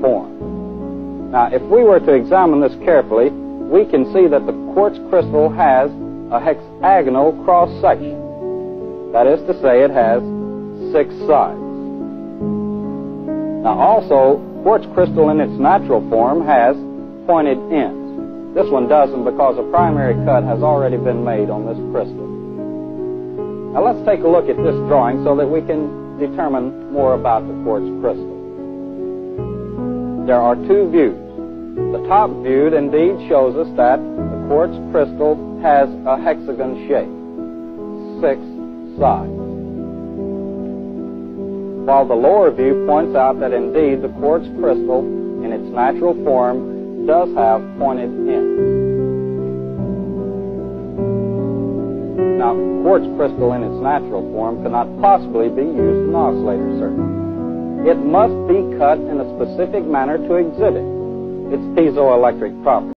form. Now, if we were to examine this carefully, we can see that the quartz crystal has a hexagonal cross section. That is to say, it has six sides. Now, also, quartz crystal in its natural form has pointed ends. This one doesn't because a primary cut has already been made on this crystal. Now let's take a look at this drawing so that we can determine more about the quartz crystal. There are two views. The top view indeed shows us that the quartz crystal has a hexagon shape, six sides. While the lower view points out that indeed the quartz crystal in its natural form does have pointed ends. Now, quartz crystal in its natural form cannot possibly be used in oscillator circuits. It must be cut in a specific manner to exhibit its piezoelectric properties.